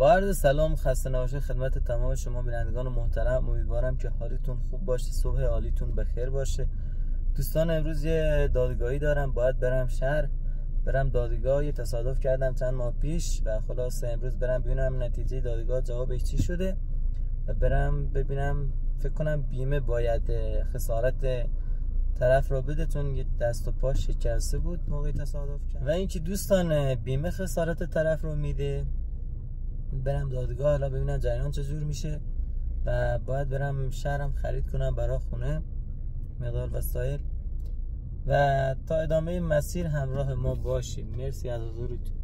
با عرض سلام خسته نباشه خدمت تمام شما بینندگان محترم. امیدوارم که حالتون خوب باشه صبح حالیتون بخیر باشه. دوستان امروز یه دادگاهی دارم. باید برم شهر برم دادگاه یه تصادف کردم چند ماه پیش و خلاص امروز برم ببینم نتیجه دادگاه جوابش چی شده و برم ببینم فکر کنم بیمه باید خسارت طرف رو بده چون یه دست و پا شکسته بود موقع تصادف کرد و اینکه دوستان بیمه خسارت طرف رو میده. برم دادگاه حالا ببینم جریان چجور میشه و باید برم شهرم خرید کنم برا خونه مقدار وسایل. و تا ادامه مسیر همراه ما باشید. مرسی از حضورتون.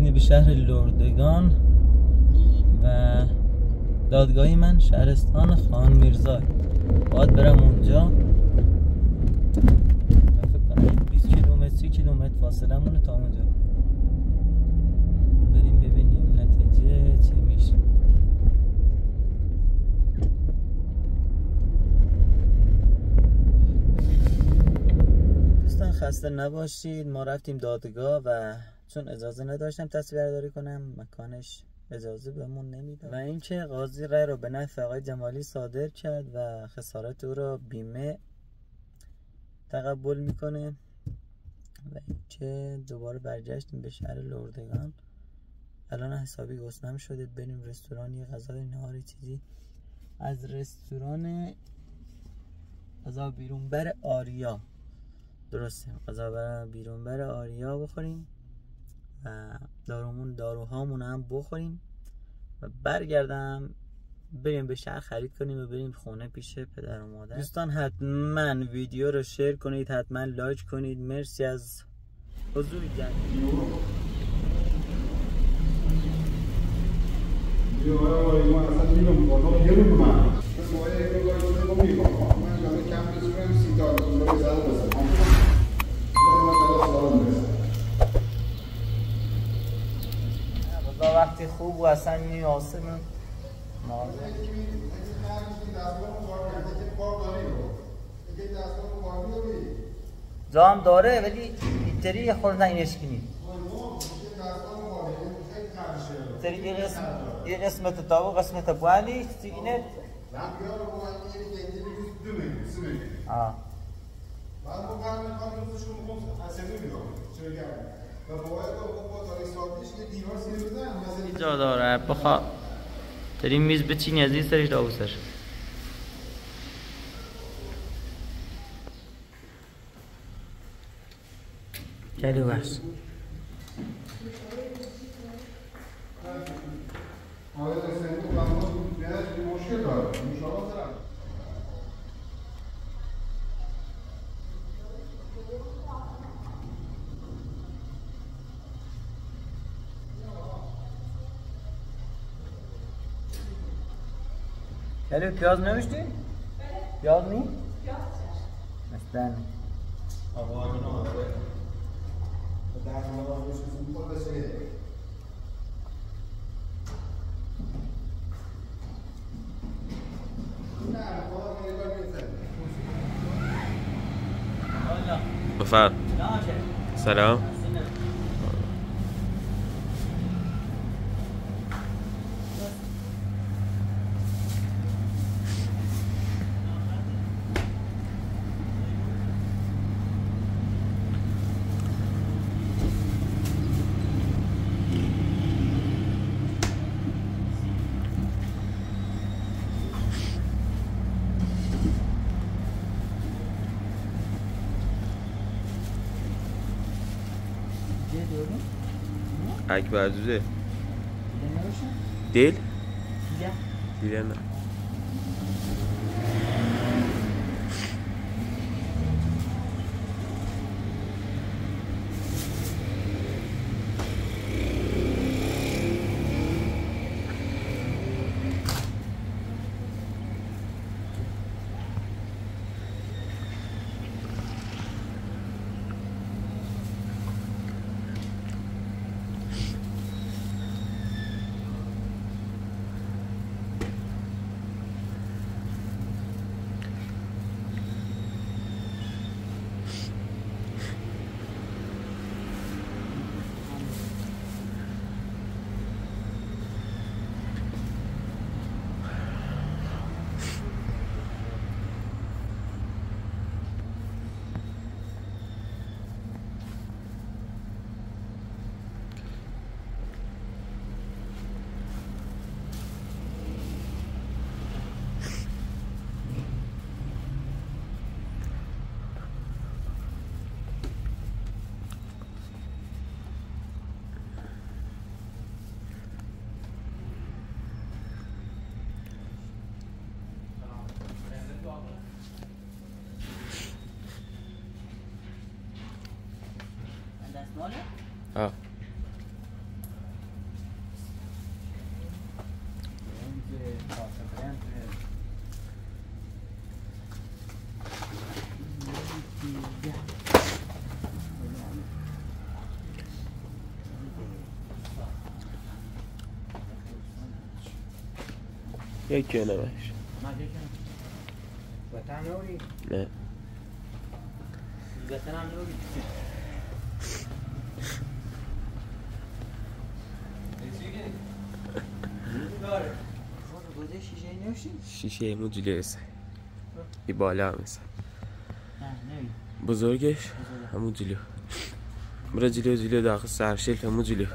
رسیدیم به شهر لردگان و دادگاهی من شهرستان خان میرزا. باید برم اونجا. فکر کنم 20 کیلومتر 30 کیلومتر فاصله مونه تا اونجا. بریم ببینیم نتیجه چی میشه. دوستان خسته نباشید. ما رفتیم دادگاه و چون اجازه نداشتم برداری کنم مکانش اجازه بهمون نمی‌داد. و اینکه قاضی رای رو به نفع آقای جمالی صادر کرد و خسارت او را بیمه تقبل می‌کنه و اینکه دوباره برگشتیم به شهر لردگان. الان حسابی گسنم شده بریم رستوران یه غذای نهاری چیزی. از رستوران غذا بیرون بر آریا. درسته غذا بیرون بر آریا بخوریم. و دارومون داروهامون هم بخوریم و برگردم بریم به شهر خرید کنیم و بریم خونه پیش پدر و مادر. دوستان حتما ویدیو رو شیر کنید حتما لایک کنید. مرسی از حضور گرم وقتی خوب و اصلا من نازه جام داره ولی اینطوری یه خورده اینش کنی تری یه قسم یه قسمت تاو قسمت بوانی اینه. آه. مثلا اینجا داره بخوا. داریم میز بچینی از این سرش تا اون سر گلو بس هل بيض نويشتي؟ ياضني؟ نی؟ بس تن. ابو جنو. بتاعنا هو مش في كل ده سيدي. بتاع هو في كل ده سيدي. ولا. سلام. diyorum. Ekber Düzey. Değil. Dilen. Dilen. Ya. دیگه نه دستماله؟ ها یکی نمش وطن نوری نه شیشه نوشی؟ شیشه ایمون جلوی رسه. ای بالا هم مثلا بزرگش؟ همون جلو. برو جلو جلو داخل سرشیل همون جلو.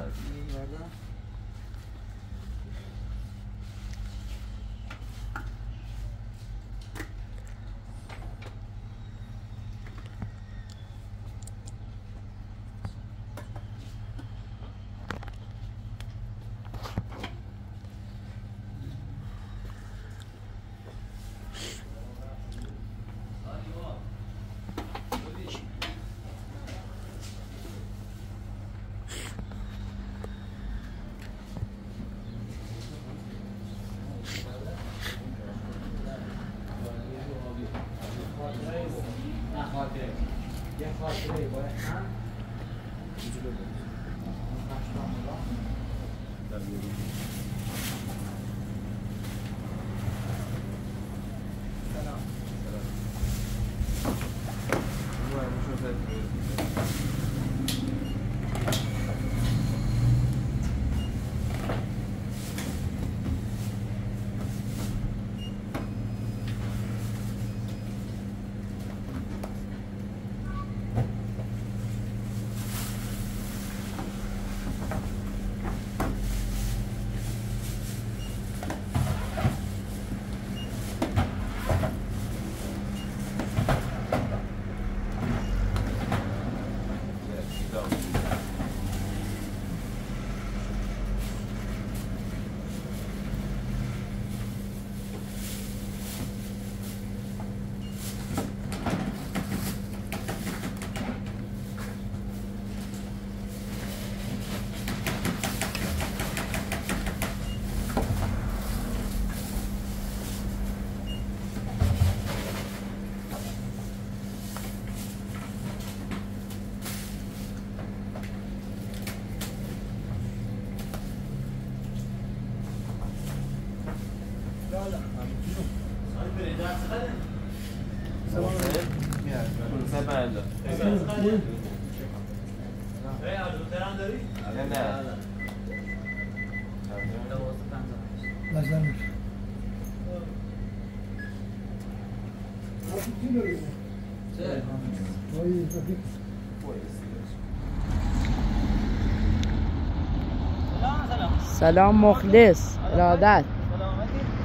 سلام مخلص ارادت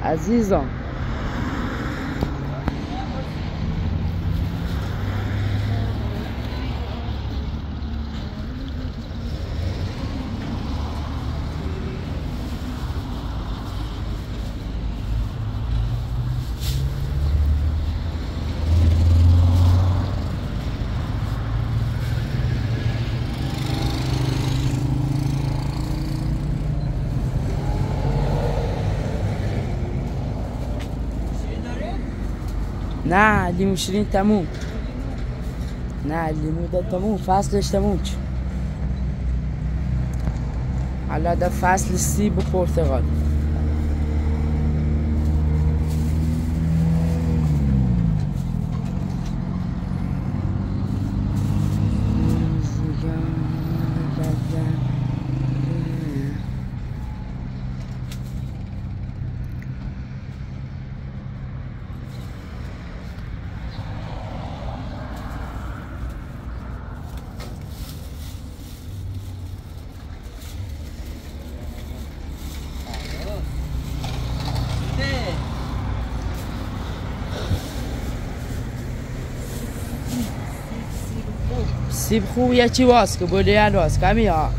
عزیزم نه لیمو شیرین تموم. نه لیمو ده تموم فصلش تموم چه حالا ده فصل سیب و پرتقال سیب خوب یکی واس که بولی واس کمی ها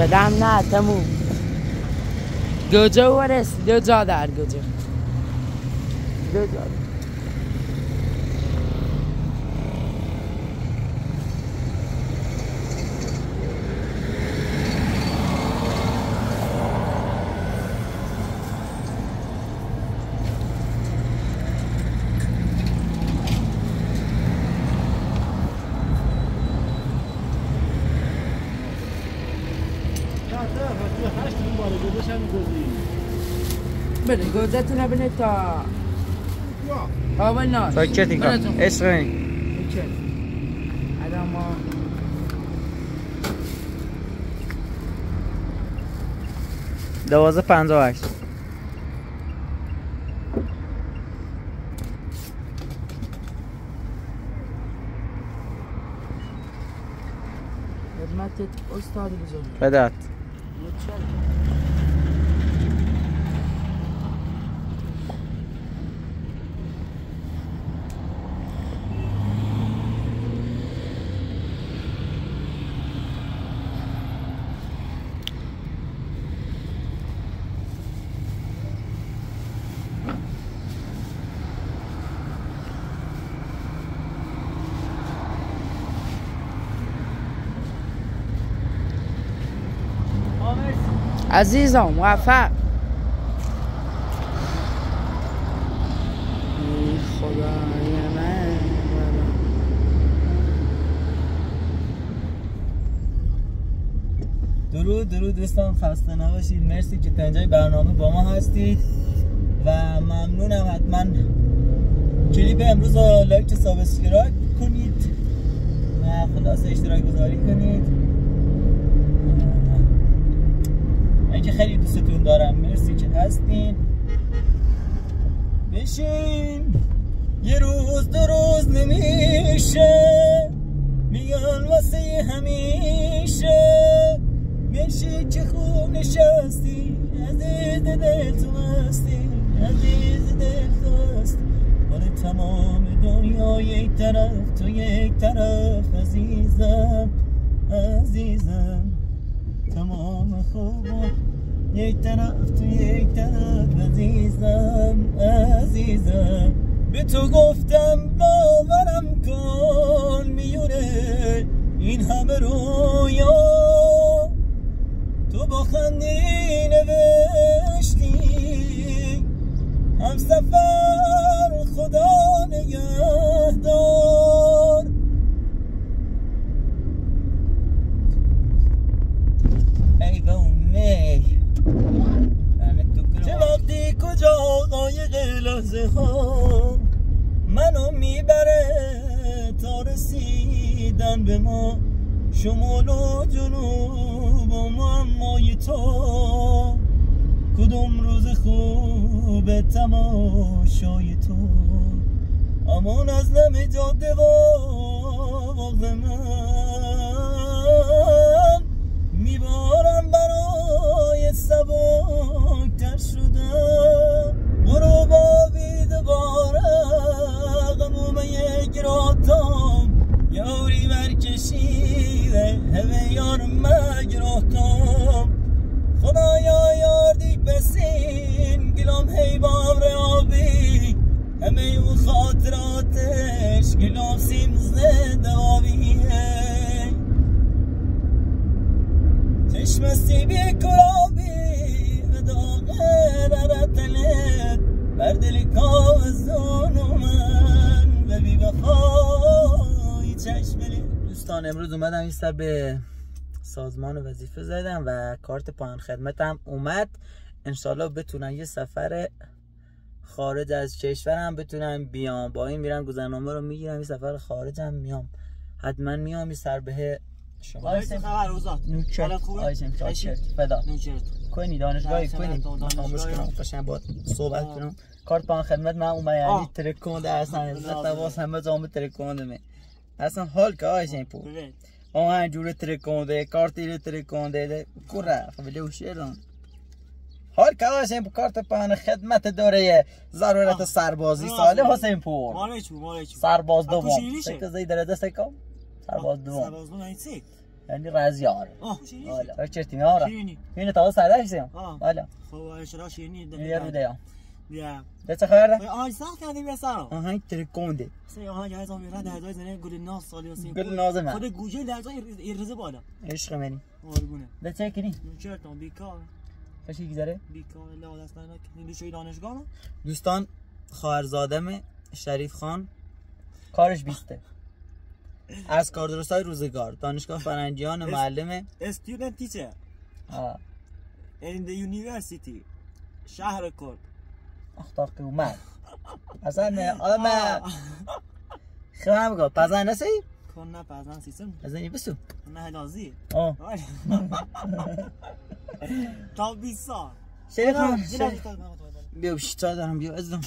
چدم نه تموم. گوجه ورس دو جا در گوجه. دو جا بله گوجه تو نبینه تا ساکتی کن عشق این. اوکی. الان ما دوازه پنجاه و هشت. خدمت استاد بزرگ. بدت متشکرم. عزیزم موفق. درود درود دوستان خسته نباشید. مرسی که تا اینجای برنامه با ما هستید و ممنونم حتما. کلیپ امروز رو like و subscribe کنید و خلاصه اشتراک گذاری کنید من که خیلی دوستتون دارم. مرسی که هستین. بشین. یه روز دو روز نمیشه. میگن واسه همیشه. بشین که خوب نشستی. عزیز دل تو هستی. عزیز دل تو هستی. مال تمام دنیا یک طرف تو یک طرف. عزیزم عزیزم. تمام خوبا یک طرف تو یک طرف عزیزم عزیزم. به تو گفتم باورم کن میونه این همه رویا. تو با خندی نوشتی هم سفر خدا نگهدار. لحظه ها منو می‌بره تا رسیدن به ما. شمال و جنوب و معمای تو. کدوم روز خوب تماشای تو؟ امان از نم جاده و باغ من. میبارم برای سبکتر شدم برو با یک راتم یاری برکشیده همه یار مگراتم خدایا یاردی بسین گلام هی بابر آبی. همه اون خاطراتش گلام سیمزده دوابیه چشمستی بی کلابی و داغه در تلت بر دل چشملی دوستان امروز اومدم این سر به سازمان وظیفه زدم و کارت پایان خدمتم اومد. انشالله بتونم یه سفر خارج از کشورم بتونم بیام. با این میرم گذرنامه رو می‌گیرم یه سفر خارجم میام. حتما میام این سر به شما خبر روزات نوکر. حالت خوبه؟ آیسم بشین. چاکرت فدا. نوچرت من تو خاموش دانشگاهی. کنم قشنگ با صحبت. کنم. کارت پایان خدمت من اومد یعنی آه. ترکونده اصلا باز همه جامعه ترکونده می. اصلا حال که آیسم پو ببین. آه جور ترکونده کارتی ترکونده ده. کره خبلی و شیران حال که آیسم پو کارت پایان خدمت داره. ضرورت. سربازی. ساله حسین پور. سرباز دوم. چه؟ زی در دست کام. سرباز دوم. سرباز دوم یعنی چی رزیار آه شیرینی حالا. تو چرتی میاره شیرینی اینه تا سرده شیم آه. حالا. خب اشرا شیرینی یه رو دیا بیا. ده چه خبر؟ ده؟ آه سخت کردی بیا سارا آهنگ ترکونده. سه آها جهاز میرن در جای زنه گل ناز سالی واسه گل ناز من. خود گوجه در جای ایرزه بالا. عشق منی. قربونه. ده چه کنی؟ نوچرت بیکار. خوشی گذره؟ بیکار لا دست این دوشوی دانشگاه دوستان خواهرزادم شریف خان. کارش بیسته. از کار درست های روزگار دانشگاه فرنجیان معلمه استودنت تیچر in the university. شهر کرد اختار که اومد. اصلا آدم خیلی بگو پزن نسی؟ کنه پزن سیستم پزنی بسو نه لازی آه. تا 20 سال. شریف نه، نه، نه، نه، نه. بیا بیشتر دارم. بیا ازدم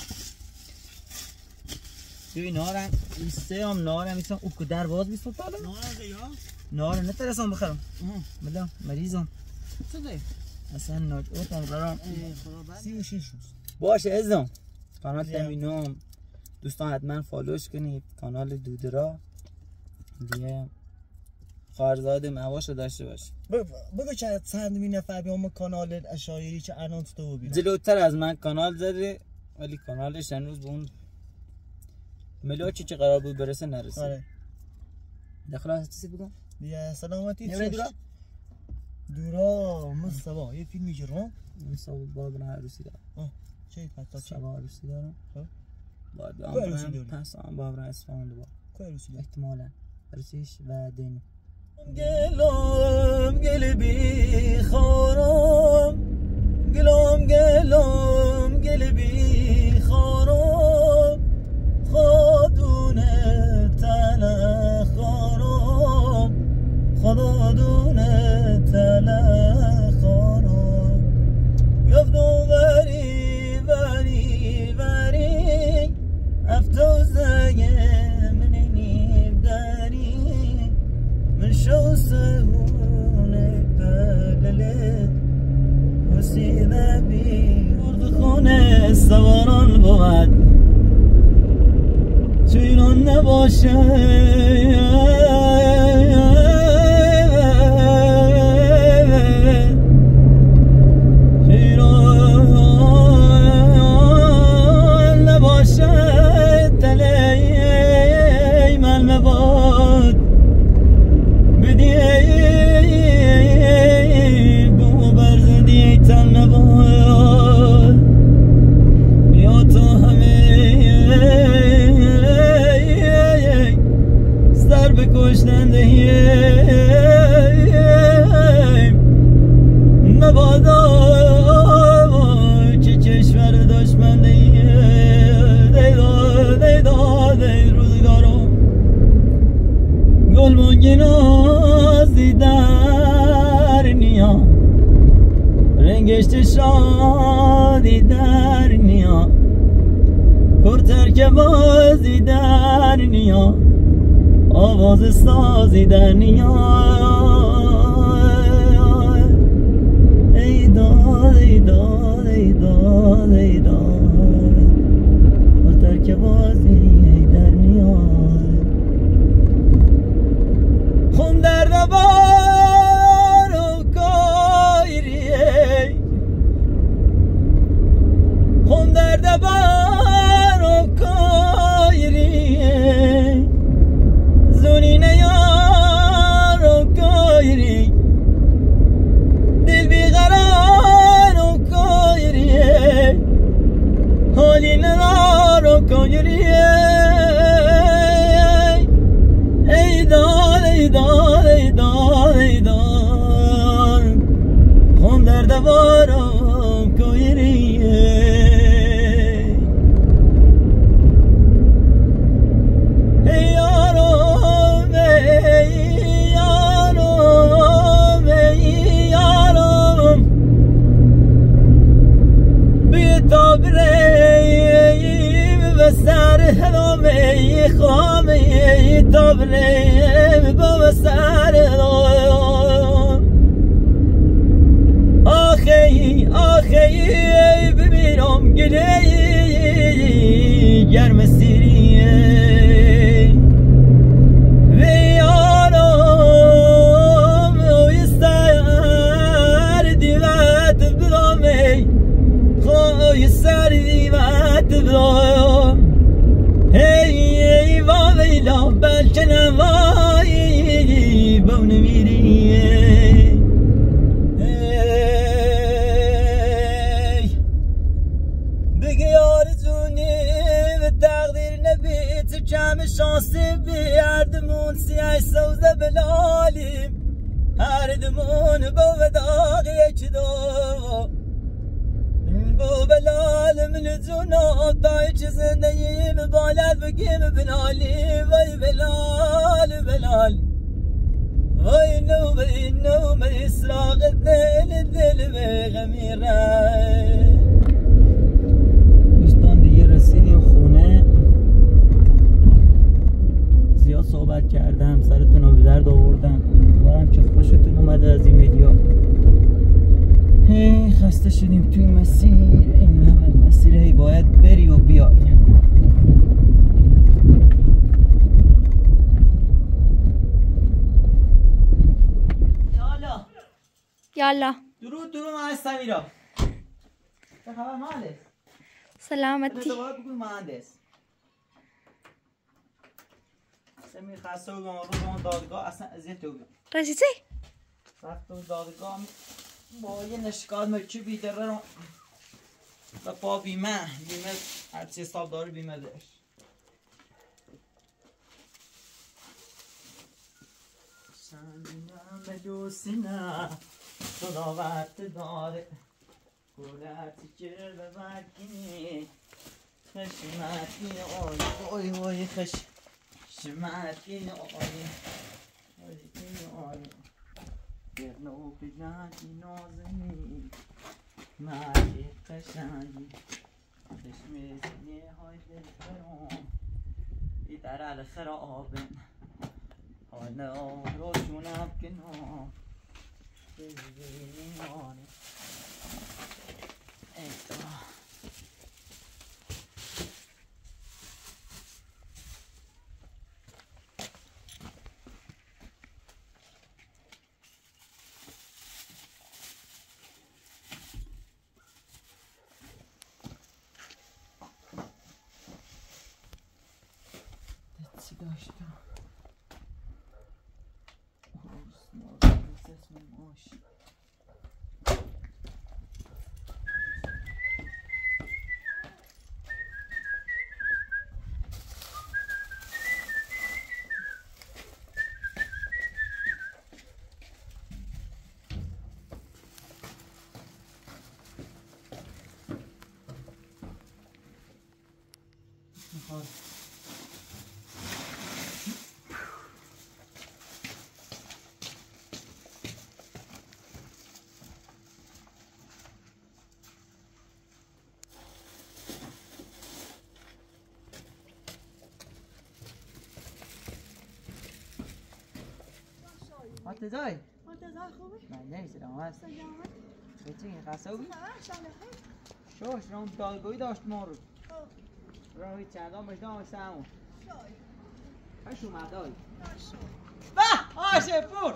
ببین نارم ایسته هم نارم ایسته او که در باز بیست تاله نه، نه، یا؟ نار نترسم بخرم. بلا مریضم چه ده؟ اصلا ای، خدا بد. سی و روز. باشه ازدم کانال بیا. تمینوم دوستان حتما فالوش کنید کانال دودرا دیگه خواهرزاد مواش رو داشته باش بگو- چه چند می نفر بیام کانال اشایری چه الان تو ببینم جلوتر از من کانال زده ولی کانالش هنوز به اون ملاچی چه قرار بود برسه نرسید آره. داخل چیزی بگم؟ یا سلامتی چی دورا؟ دورا مصطبا یه فیلمی که رو؟ مصطفا بابا نه روسی دارم چه چه فتا چه بابا روسی دارم خب بابا روسی دارم پس آن بابا اصفهان دو که روسی دارم احتمالا. روسیش و دینی گلم گل بی خارم گلام گلام گل بی خارم دون تلخا رو گفت وری وری. وری افتوزه منی نیب داری من شو سهونه پلله. حسینه بی ارد خونه سواران بود. چو ایران نباشه تازه سازیدن ای داد ای داد ای داد ای داد. Con یالا. درود درود من از سمیرا. چه خبر مهندس؟ سلامتی. دوباره بگو مهندس. سمیر خسته بودم رو به دادگاه اصلا زیت بودم. رسی چی؟ رفت اون دادگاه با یه نشکار مچی بیدره رو با پا بیمه بیمه هر چی حساب داره بیمه داشت. سنم به صداوت داره گلت چر به برگی خشمتی آی آی آی خشمتی آی آی آی گرنو بگردی نازنی مردی قشنگی سینه های دل برام بیدر الخرابن حالا روشونم کنار ببینی مانه ای تو مرتضای مرتضی خوبه؟ من نمیسیدم هست سلامت چی قصابی؟ خبر؟ صالحه؟ شوش رام دالگوی داشت ما رو. راهی چندان بشت آمش سمون. شاید هش اومد دای داشت به آشه پور